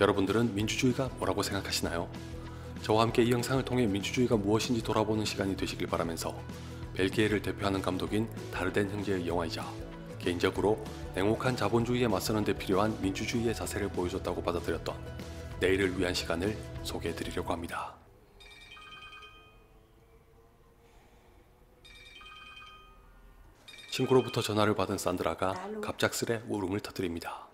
여러분들은 민주주의가 뭐라고 생각하시나요? 저와 함께 이 영상을 통해 민주주의가 무엇인지 돌아보는 시간이 되시길 바라면서 벨기에를 대표하는 감독인 다르덴 형제의 영화이자 개인적으로 냉혹한 자본주의에 맞서는 데 필요한 민주주의의 자세를 보여줬다고 받아들였던 내일을 위한 시간을 소개해 드리려고 합니다. 친구로부터 전화를 받은 산드라가 갑작스레 울음을 터뜨립니다.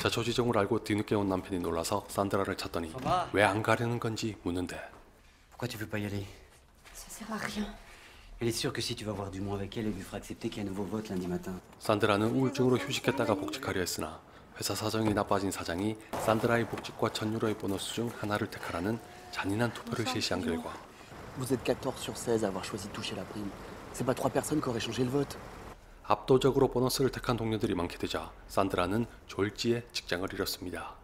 자초지종을 알고 뒤늦게 온 남편이 놀라서 산드라를 찾더니 왜 안 가려는 건지 묻는데 Pourquoi tu veux pas y aller Ça sert à rien. Elle est sûre que si tu vas voir Dumont avec elle, elle lui fera accepter qu'il y a un nouveau vote lundi matin. 산드라는 우울증으로 휴직했다가 복직하려 했으나 회사 사정이 나빠진 사장이 산드라의 복직과 1000유로의 보너스 중 하나를 택하라는 잔인한 투표를 실시한 결과 Vous êtes 14 sur 16 à avoir choisi de toucher la prime. C'est pas trois personnes qui auraient changé le vote. 압도적으로 보너스를 택한 동료들이 많게 되자 산드라는 졸지에 직장을 잃었습니다.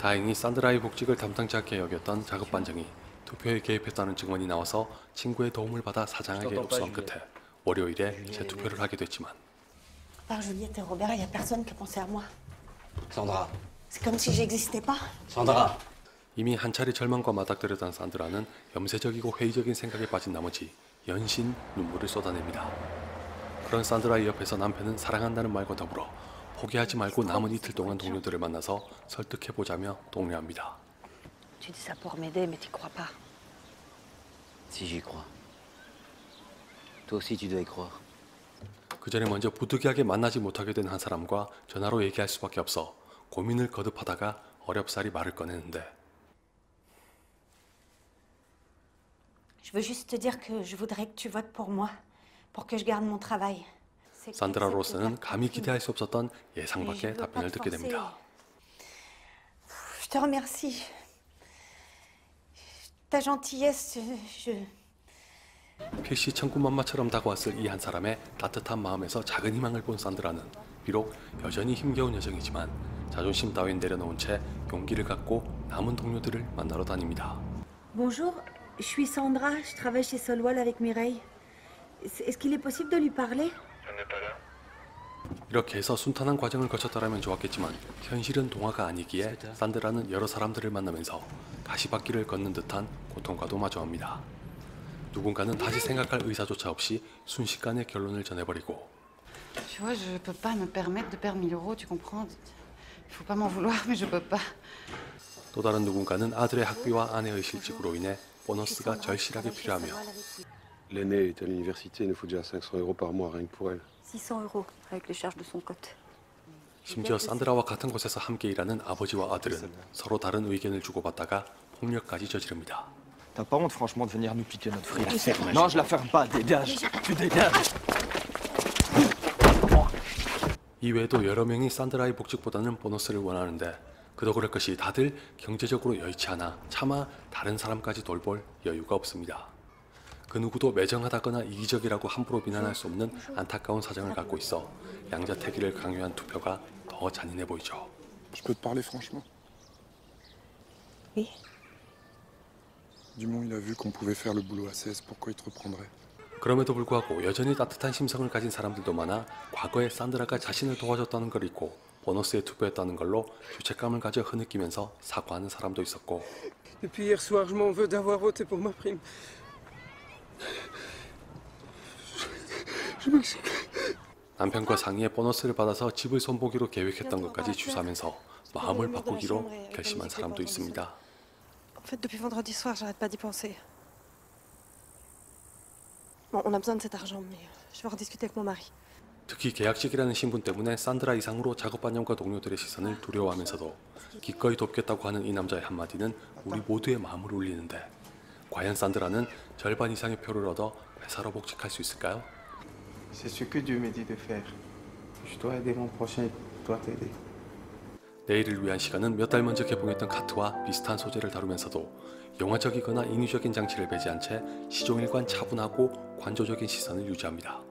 다행히 산드라의 복직을 담당치 않게 여겼던 작업 반장이 투표에 개입했다는 증언이 나와서 친구의 도움을 받아 사장에게 입수한 끝에 월요일에 재투표를 하게 됐지만 À part Juliette et Robert, il n'y a personne qui a pensé à moi. Sandra C'est comme si j'existais pas. Sandra 이미 한 차례 절망과 맞닥뜨렸던 산드라는 염세적이고 회의적인 생각에 빠진 나머지 연신 눈물을 쏟아냅니다. 그런 산드라의 옆에서 남편은 사랑한다는 말과 더불어 포기하지 말고 남은 이틀 동안 동료들을 만나서 설득해 보자며 독려합니다. Tu dis ça pour m'aider, mais t'y crois pas. Si j'y crois. Toi aussi, tu dois y croire. 그 전에 먼저 부득이하게 만나지 못하게 된 한 사람과 전화로 얘기할 수밖에 없어 고민을 거듭하다가 어렵사리 말을 꺼내는데 Je veux juste te dire que je voudrais que tu votes pour moi, pour que je garde mon travail. C'est que 산드라로서는 c'est 감히 기대할 수 없었던 예상밖의 veux pas 답변을 te 듣게. 됩니다. Je te remercie. Ta gentillesse, je... 필시 천군만마처럼 다가왔을 이 한 사람의 따뜻한 마음에서 작은 희망을 본 산드라는 비록 여전히 힘겨운 여정이지만 자존심 따윈 내려놓은 채 용기를 갖고 남은 동료들을 만나러 다닙니다. Bonjour, je suis Sandra, je travaille chez Solwall avec Mireille. Est- Est-ce qu'il est possible de lui parler 이렇게 해서 순탄한 과정을 거쳤더라면 좋았겠지만 현실은 동화가 아니기에 산드라는 여러 사람들을 만나면서 가시밭길을 걷는 듯한 고통과도 마주합니다. 누군가는 다시 생각할 의사조차 없이 순식간에 결론을 전해버리고 Tu vois, je peux pas me permettre de perdre 1000 euros, tu comprends Il faut pas m'en vouloir, mais je peux pas. 또 다른 누군가는 아들의 학비와 아내의 실직으로 인해 보너스가 절실하게 필요하며 L'aînée est à l'université, il nous faut déjà 500 euros par mois rien que pour elle. 600 euros avec les charges de son côté. 심지어 산드라와 같은 곳에서 함께 일하는 아버지와 아들은 서로 다른 의견을 주고받다가 폭력까지 저지릅니다. T'as pas honte franchement de venir nous piquer notre fric Non, je la ferme pas, dégage Tu dégages 이외에도 여러 명이 산드라의 복직보다는 보너스를 원하는데 그도 그럴 것이 다들 경제적으로 여의치 않아 차마 다른 사람까지 돌볼 여유가 없습니다. 그 누구도 매정하다거나 이기적이라고 함부로 비난할 수 없는 안타까운 사정을 갖고 있어 양자택일을 강요한 투표가 더 잔인해 보이죠. Je peux te parler franchement Oui. Dumont, il a vu qu'on pouvait faire le boulot à 16, pourquoi il te reprendrait 그럼에도 불구하고 여전히 따뜻한 심성을 가진 사람들도 많아 과거에 산드라가 자신을 도와줬다는 걸 잊고 보너스에 투표했다는 걸로 죄책감을 가져 흐느끼면서 사과하는 사람도 있었고 Depuis hier soir, je m'en veux d'avoir voté pour ma prime. 남편과 상의해 보너스를 받아서 집을 손보기로 계획했던 것까지 주사하면서 마음을 바꾸기로 결심한 사람도 있습니다. Mari. 특히 계약직이라는 신분 때문에 산드라 이상으로 작업반장과 동료들의 시선을 두려워하면서도 기꺼이 돕겠다고 하는 이 남자의 한마디는 우리 모두의 마음을 울리는데 과연 산드라는 절반 이상의 표를 얻어 회사로 복직할 수 있을까요? C'est ce que Dieu me dit de faire. Je dois aider mon prochain, il doit t'aider. 내일을 위한 시간은 몇 달 먼저 개봉했던 카트와 비슷한 소재를 다루면서도 영화적이거나 인위적인 장치를 배제한 채 시종일관 차분하고 관조적인 시선을 유지합니다.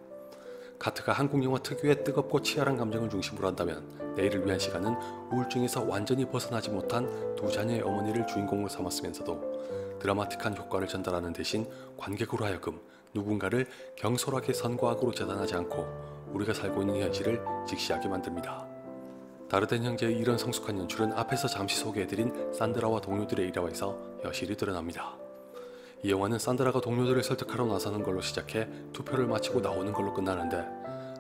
카트가 한국 영화 특유의 뜨겁고 치열한 감정을 중심으로 한다면 내일을 위한 시간은 우울증에서 완전히 벗어나지 못한 두 자녀의 어머니를 주인공으로 삼았으면서도 드라마틱한 효과를 전달하는 대신 관객으로 하여금 누군가를 경솔하게 선과 악으로 재단하지 않고 우리가 살고 있는 현실을 직시하게 만듭니다. 다르덴 형제의 이런 성숙한 연출은 앞에서 잠시 소개해드린 산드라와 동료들의 일화에서 여실히 드러납니다. 이 영화는 산드라가 동료들을 설득하러 나서는 걸로 시작해 투표를 마치고 나오는 걸로 끝나는데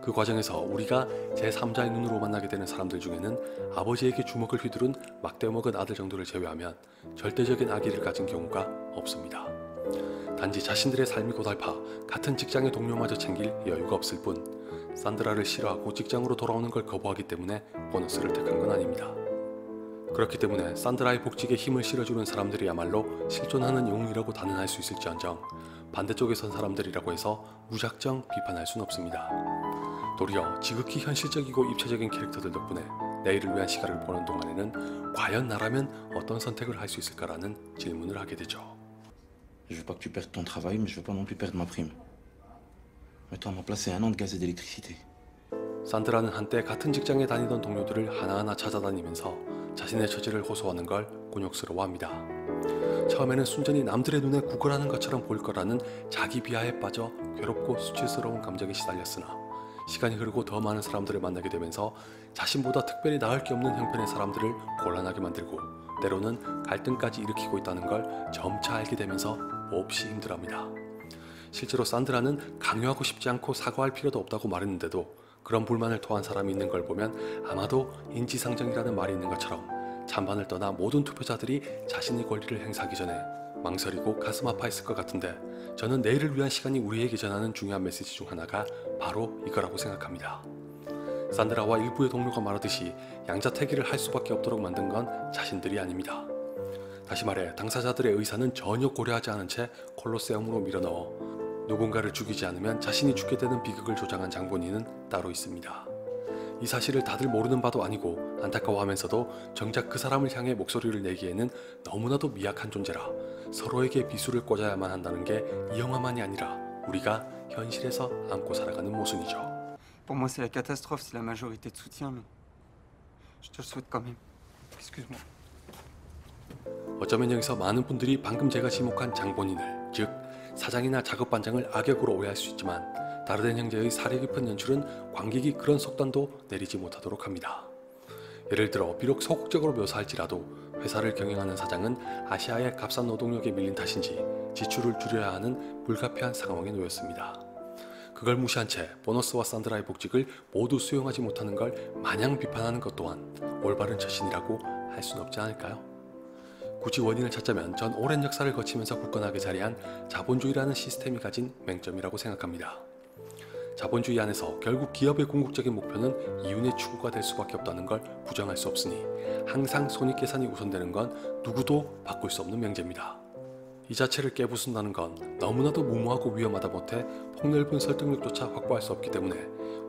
그 과정에서 우리가 제3자의 눈으로 만나게 되는 사람들 중에는 아버지에게 주먹을 휘두른 막대먹은 아들 정도를 제외하면 절대적인 아기를 가진 경우가 없습니다. 단지 자신들의 삶이 고달파 같은 직장의 동료마저 챙길 여유가 없을 뿐 산드라를 싫어하고 직장으로 돌아오는 걸 거부하기 때문에 보너스를 택한 건 아닙니다. 그렇기 때문에 산드라의 복직에 힘을 실어주는 사람들이야말로 실존하는 영웅이라고 단언할 수 있을지언정 반대쪽에 선 사람들이라고 해서 무작정 비판할 순 없습니다. 도리어 지극히 현실적이고 입체적인 캐릭터들 덕분에 내일을 위한 시간을 보는 동안에는 과연 나라면 어떤 선택을 할 수 있을까라는 질문을 하게 되죠. Je veux pas que tu perdes ton travail, mais je veux pas non plus perdre ma prime. Mets-toi à ma place, un an de gaz et d'électricité. 산드라는 한때 같은 직장에 다니던 동료들을 하나하나 찾아다니면서 자신의 처지를 호소하는 걸 곤욕스러워합니다. 처음에는 순전히 남들의 눈에 구걸하는 것처럼 보일 거라는 자기 비하에 빠져 괴롭고 수치스러운 감정에 시달렸으나 시간이 흐르고 더 많은 사람들을 만나게 되면서 자신보다 특별히 나을 게 없는 형편의 사람들을 곤란하게 만들고 때로는 갈등까지 일으키고 있다는 걸 점차 알게 되면서 몹시 힘들어합니다. 실제로 산드라는 강요하고 싶지 않고 사과할 필요도 없다고 말했는데도 그런 불만을 토한 사람이 있는 걸 보면 아마도 인지상정이라는 말이 있는 것처럼 찬반을 떠나 모든 투표자들이 자신의 권리를 행사하기 전에 망설이고 가슴 아파했을 것 같은데 저는 내일을 위한 시간이 우리에게 전하는 중요한 메시지 중 하나가 바로 이거라고 생각합니다. 산드라와 일부의 동료가 말하듯이 양자택일을 할 수밖에 없도록 만든 건 자신들이 아닙니다. 다시 말해 당사자들의 의사는 전혀 고려하지 않은 채 콜로세움으로 밀어넣어 누군가를 죽이지 않으면 자신이 죽게 되는 비극을 조장한 장본인은 따로 있습니다. 이 사실을 다들 모르는 바도 아니고 안타까워하면서도 정작 그 사람을 향해 목소리를 내기에는 너무나도 미약한 존재라 서로에게 비수를 꽂아야만 한다는 게 이 영화만이 아니라 우리가 현실에서 안고 살아가는 모순이죠. Pour moi, c'est la catastrophe, c'est la majorité de soutien, mais je te le souhaite quand même. Excuse-moi. 어쩌면 여기서 많은 분들이 방금 제가 지목한 장본인을 즉 사장이나 작업반장을 악역으로 오해할 수 있지만 다르덴 형제의 사려 깊은 연출은 관객이 그런 속단도 내리지 못하도록 합니다. 예를 들어 비록 소극적으로 묘사할지라도 회사를 경영하는 사장은 아시아의 값싼 노동력에 밀린 탓인지 지출을 줄여야 하는 불가피한 상황에 놓였습니다. 그걸 무시한 채 보너스와 산드라의 복직을 모두 수용하지 못하는 걸 마냥 비판하는 것 또한 올바른 처신이라고 할 수는 없지 않을까요? 굳이 원인을 찾자면 전 오랜 역사를 거치면서 굳건하게 자리한 자본주의라는 시스템이 가진 맹점이라고 생각합니다. 자본주의 안에서 결국 기업의 궁극적인 목표는 이윤의 추구가 될 수밖에 없다는 걸 부정할 수 없으니 항상 손익계산이 우선되는 건 누구도 바꿀 수 없는 명제입니다. 이 자체를 깨부순다는 건 너무나도 무모하고 위험하다 못해 폭넓은 설득력조차 확보할 수 없기 때문에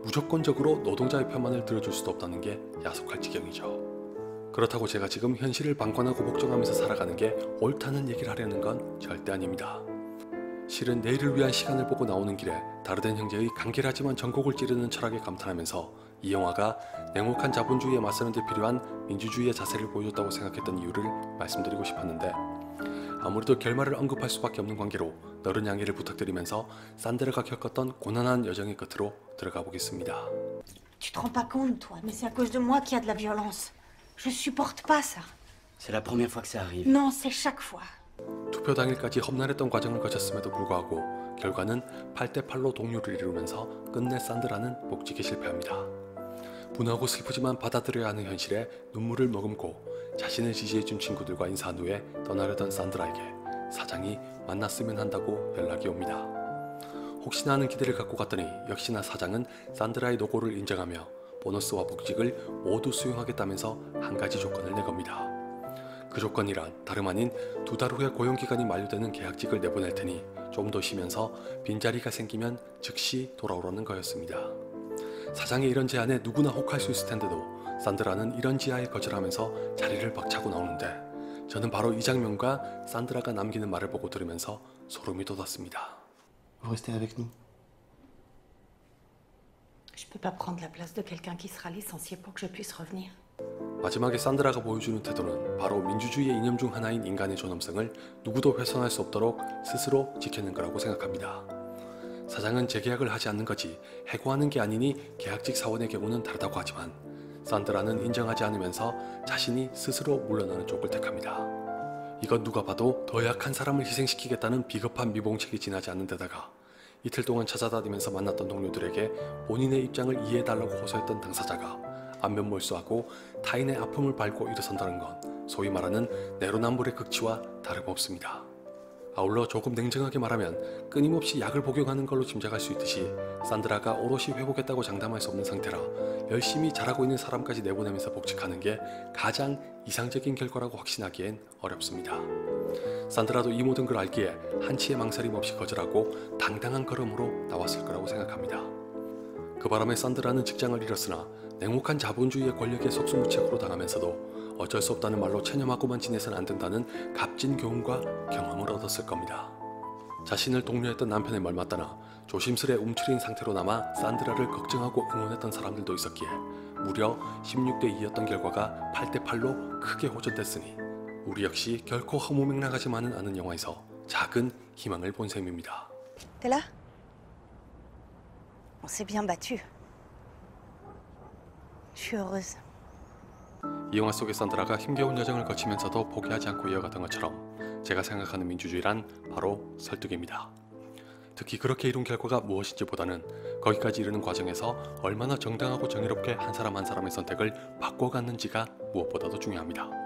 무조건적으로 노동자의 편만을 들어줄 수도 없다는 게 야속할 지경이죠. 그렇다고 제가 지금 현실을 방관하고 복종하면서 살아가는 게 옳다는 얘기를 하려는 건 절대 아닙니다. 실은 내일을 위한 시간을 보고 나오는 길에 다르덴 형제의 간결하지만 전곡을 찌르는 철학에 감탄하면서 이 영화가 냉혹한 자본주의에 맞서는 데 필요한 민주주의의 자세를 보여줬다고 생각했던 이유를 말씀드리고 싶었는데 아무래도 결말을 언급할 수밖에 없는 관계로 너른 양해를 부탁드리면서 산드라가 겪었던 고난한 여정의 끝으로 들어가 보겠습니다. Tu te rends pas compte, toi, mais c'est à cause de moi qu'il y a de la violence. Je supporte pas ça. C'est la première fois que ça arrive. Non, c'est chaque fois. 투표 당일까지 험난했던 과정을 거쳤음에도 불구하고 결과는 8대 8로 동료를 이루면서 끝내 산드라는 복직에 실패합니다. 분하고 슬프지만 받아들여야 하는 현실에 눈물을 머금고 자신을 지지해준 친구들과 인사한 후에 떠나려던 산드라에게 사장이 만났으면 한다고 연락이 옵니다. 혹시나 하는 기대를 갖고 갔더니 역시나 사장은 산드라의 노고를 인정하며 보너스와 복직을 모두 수용하겠다면서 한 가지 조건을 내겁니다. 그 조건이란 다름 아닌 두 달 후에 고용기간이 만료되는 계약직을 내보낼 테니 좀 더 쉬면서 빈자리가 생기면 즉시 돌아오라는 거였습니다. 사장의 이런 제안에 누구나 혹할 수 있을 텐데도 산드라는 이런 지하에 거절하면서 자리를 박차고 나오는데 저는 바로 이 장면과 산드라가 남기는 말을 보고 들으면서 소름이 돋았습니다. Vous restez avec nous. Je peux pas prendre la place de quelqu'un qui sera licencié pour que je puisse revenir. 마지막에 산드라가 보여주는 태도는 바로 민주주의의 이념 중 하나인 인간의 존엄성을 누구도 훼손할 수 없도록 스스로 지켜낸 거라고 생각합니다. 사장은 재계약을 하지 않는 거지 해고하는 게 아니니 계약직 사원의 경우는 다르다고 하지만 산드라는 인정하지 않으면서 자신이 스스로 물러나는 쪽을 택합니다. 이건 누가 봐도 더 약한 사람을 희생시키겠다는 비겁한 미봉책이 지나지 않는 데다가 이틀 동안 찾아다니면서 만났던 동료들에게 본인의 입장을 이해해달라고 호소했던 당사자가 안면 몰수하고 타인의 아픔을 밟고 일어선다는 건 소위 말하는 내로남불의 극치와 다름없습니다. 아울러 조금 냉정하게 말하면 끊임없이 약을 복용하는 걸로 짐작할 수 있듯이 산드라가 오롯이 회복했다고 장담할 수 없는 상태라 열심히 잘하고 있는 사람까지 내보내면서 복직하는 게 가장 이상적인 결과라고 확신하기엔 어렵습니다. 산드라도 이 모든 걸 알기에 한치의 망설임 없이 거절하고 당당한 걸음으로 나왔을 거라고 생각합니다. 그 바람에 산드라는 직장을 잃었으나 냉혹한 자본주의의 권력에 속수무책으로 당하면서도 어쩔 수 없다는 말로 체념하고만 지내선 안 된다는 값진 교훈과 경험을 얻었을 겁니다. 자신을 독려했던 남편의 말 맞다나 조심스레 움츠린 상태로 남아 산드라를 걱정하고 응원했던 사람들도 있었기에 무려 16대 2였던 결과가 8대 8로 크게 호전됐으니 우리 역시 결코 허무 맹랑하지만은 않은 영화에서 작은 희망을 본 셈입니다. T'es là On s'est bien battu. Je suis heureuse. 이 영화 속의 산드라가 힘겨운 여정을 거치면서도 포기하지 않고 이어갔던 것처럼 제가 생각하는 민주주의란 바로 설득입니다. 특히 그렇게 이룬 결과가 무엇인지 보다는 거기까지 이르는 과정에서 얼마나 정당하고 정의롭게 한 사람 한 사람의 선택을 바꿔갔는지가 무엇보다도 중요합니다.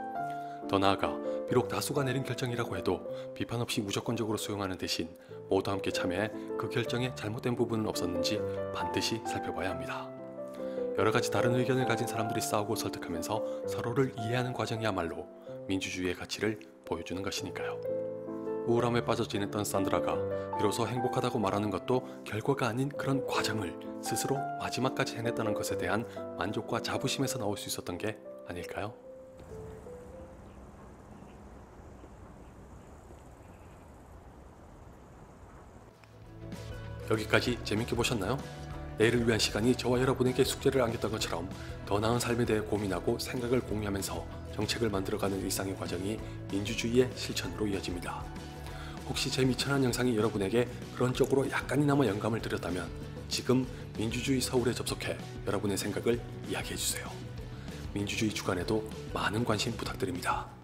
더 나아가 비록 다수가 내린 결정이라고 해도 비판 없이 무조건적으로 수용하는 대신 모두 함께 참여해 그 결정에 잘못된 부분은 없었는지 반드시 살펴봐야 합니다. 여러 가지 다른 의견을 가진 사람들이 싸우고 설득하면서 서로를 이해하는 과정이야말로 민주주의의 가치를 보여주는 것이니까요. 우울함에 빠져 지냈던 산드라가 비로소 행복하다고 말하는 것도 결과가 아닌 그런 과정을 스스로 마지막까지 해냈다는 것에 대한 만족과 자부심에서 나올 수 있었던 게 아닐까요? 여기까지 재밌게 보셨나요? 내일을 위한 시간이 저와 여러분에게 숙제를 안겼던 것처럼 더 나은 삶에 대해 고민하고 생각을 공유하면서 정책을 만들어가는 일상의 과정이 민주주의의 실천으로 이어집니다. 혹시 제 미천한 영상이 여러분에게 그런 쪽으로 약간이나마 영감을 드렸다면 지금 민주주의 서울에 접속해 여러분의 생각을 이야기해주세요. 민주주의 주간에도 많은 관심 부탁드립니다.